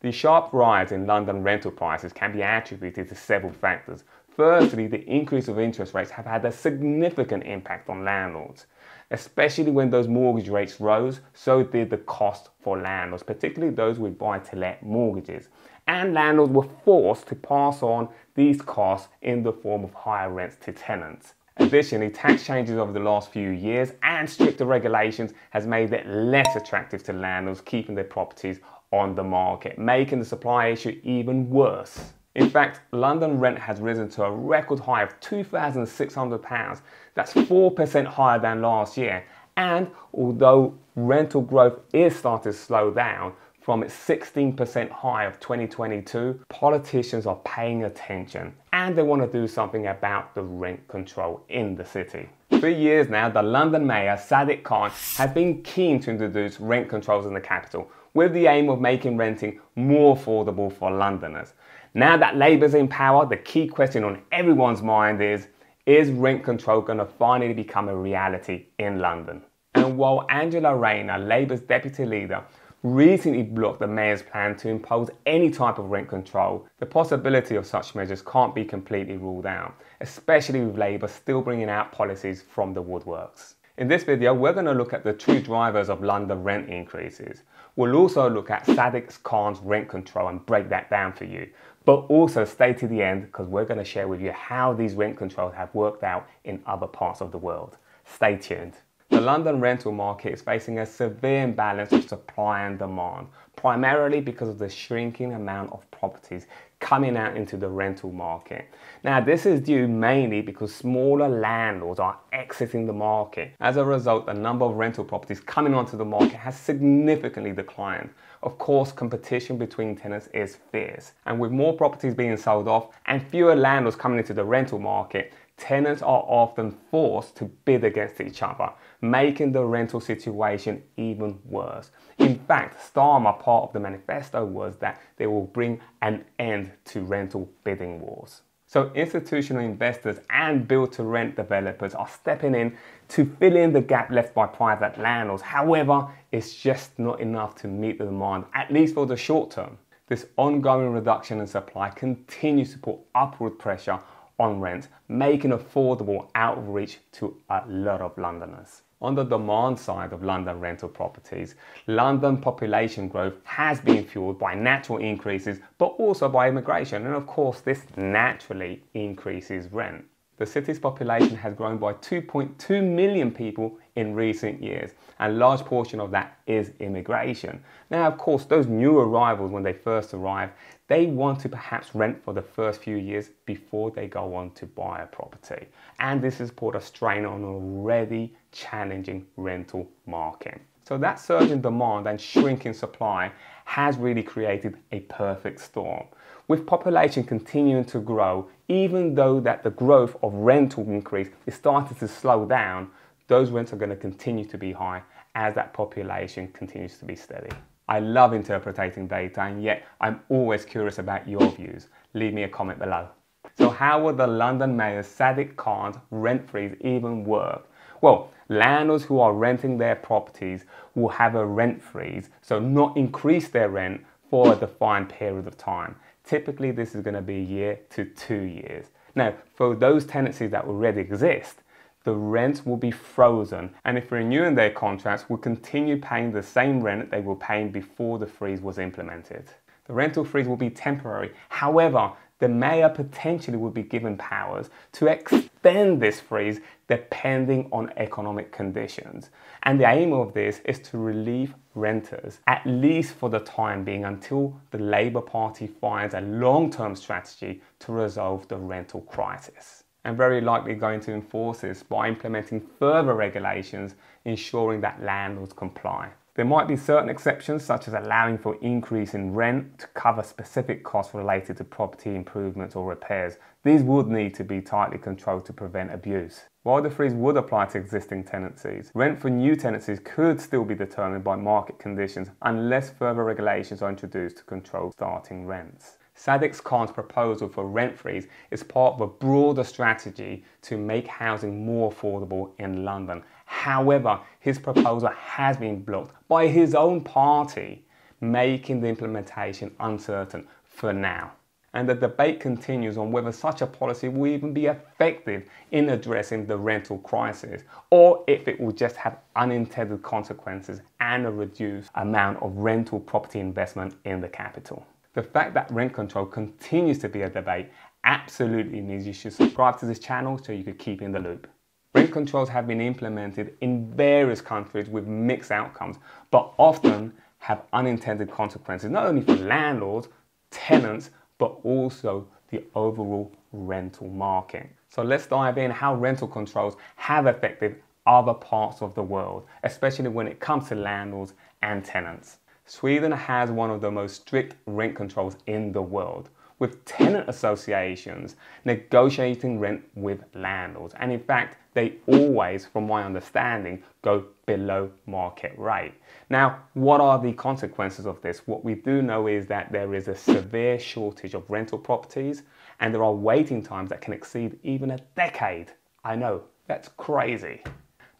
The sharp rise in London rental prices can be attributed to several factors. Firstly, the increase of interest rates have had a significant impact on landlords. Especially when those mortgage rates rose, so did the cost for landlords, particularly those with buy to let mortgages. And landlords were forced to pass on these costs in the form of higher rents to tenants. Additionally, tax changes over the last few years and stricter regulations has made it less attractive to landlords keeping their properties on the market, making the supply issue even worse. In fact, London rent has risen to a record high of £2,600. That's 4% higher than last year. And although rental growth is starting to slow down from its 16% high of 2022, politicians are paying attention and they want to do something about the rent control in the city. For years now, the London Mayor Sadiq Khan has been keen to introduce rent controls in the capital with the aim of making renting more affordable for Londoners. Now that Labour's in power, the key question on everyone's mind is is rent control going to finally become a reality in London? And while Angela Rayner, Labour's deputy leader, recently blocked the mayor's plan to impose any type of rent control, the possibility of such measures can't be completely ruled out, especially with Labour still bringing out policies from the woodworks. In this video, we're going to look at the true drivers of London rent increases. We'll also look at Sadiq Khan's rent control and break that down for you. But also stay to the end because we're going to share with you how these rent controls have worked out in other parts of the world. Stay tuned. The London rental market is facing a severe imbalance of supply and demand, primarily because of the shrinking amount of properties coming out into the rental market. Now, this is due mainly because smaller landlords are exiting the market. As a result, the number of rental properties coming onto the market has significantly declined. Of course, competition between tenants is fierce, and with more properties being sold off and fewer landlords coming into the rental market, tenants are often forced to bid against each other, making the rental situation even worse. In fact, Starmer, part of the manifesto, was that they will bring an end to rental bidding wars. So institutional investors and build to rent developers are stepping in to fill in the gap left by private landlords. However, it's just not enough to meet the demand, at least for the short term. This ongoing reduction in supply continues to put upward pressure on rent, making affordable outreach to a lot of Londoners. On the demand side of London rental properties, London population growth has been fueled by natural increases, but also by immigration. And of course, this naturally increases rent. The city's population has grown by 2.2 million people in recent years, and a large portion of that is immigration. Now, of course, those new arrivals, when they first arrive, they want to perhaps rent for the first few years before they go on to buy a property. And this has put a strain on an already challenging rental market. So that surge in demand and shrinking supply has really created a perfect storm with population continuing to grow, even though that the growth of rental increase is starting to slow down, those rents are going to continue to be high as that population continues to be steady. I love interpreting data and yet I'm always curious about your views. Leave me a comment below. So how will the London Mayor Sadiq Khan's rent freeze even work? Well, landlords who are renting their properties will have a rent freeze, so not increase their rent for a defined period of time. Typically, this is going to be a year to two years. Now, for those tenancies that already exist, the rent will be frozen, and if renewing their contracts, will continue paying the same rent they were paying before the freeze was implemented. The rental freeze will be temporary. However, the mayor potentially will be given powers to extend this freeze depending on economic conditions. And the aim of this is to relieve renters, at least for the time being, until the Labour Party finds a long term strategy to resolve the rental crisis. And very likely going to enforce this by implementing further regulations ensuring that landlords comply. There might be certain exceptions, such as allowing for increase in rent to cover specific costs related to property improvements or repairs. These would need to be tightly controlled to prevent abuse. While the freeze would apply to existing tenancies, rent for new tenancies could still be determined by market conditions unless further regulations are introduced to control starting rents. Sadiq Khan's proposal for rent freeze is part of a broader strategy to make housing more affordable in London However, his proposal has been blocked by his own party making the implementation uncertain for now. And the debate continues on whether such a policy will even be effective in addressing the rental crisis, or if it will just have unintended consequences and a reduced amount of rental property investment in the capital. The fact that rent control continues to be a debate absolutely means you should subscribe to this channel so you can keep in the loop. Rent controls have been implemented in various countries with mixed outcomes, but often have unintended consequences, not only for landlords, tenants, but also the overall rental market. So let's dive in how rental controls have affected other parts of the world, especially when it comes to landlords and tenants. Sweden has one of the most strict rent controls in the world, with tenant associations negotiating rent with landlords. And in fact, they always, from my understanding, go below market rate. Now, what are the consequences of this? What we do know is that there is a severe shortage of rental properties and there are waiting times that can exceed even a decade. I know, that's crazy.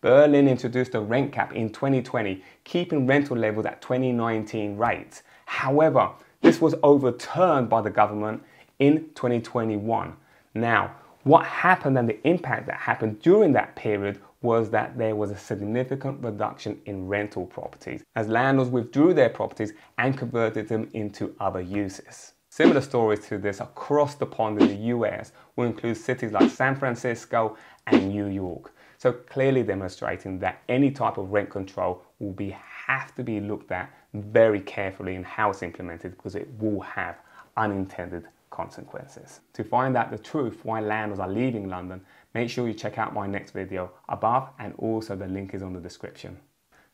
Berlin introduced a rent cap in 2020, keeping rental levels at 2019 rates. However, this was overturned by the government in 2021. Now, what happened and the impact that happened during that period was that there was a significant reduction in rental properties as landlords withdrew their properties and converted them into other uses. Similar stories to this across the pond in the US will include cities like San Francisco and New York. So clearly demonstrating that any type of rent control will be have to be looked at very carefully in how it's implemented because it will have unintended consequences. To find out the truth why landlords are leaving London, make sure you check out my next video above and also the link is on the description.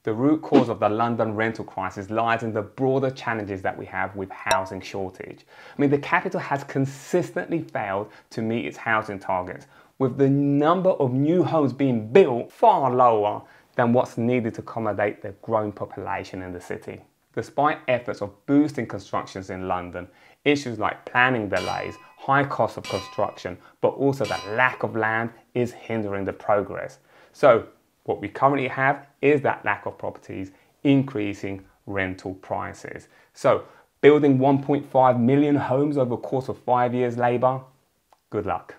The root cause of the London rental crisis lies in the broader challenges that we have with housing shortage. I mean, the capital has consistently failed to meet its housing targets, with the number of new homes being built far lower than what's needed to accommodate the growing population in the city. Despite efforts of boosting constructions in London, issues like planning delays, high cost of construction, but also the lack of land is hindering the progress. So what we currently have is that lack of properties increasing rental prices. So building 1.5 million homes over the course of five years labour, good luck.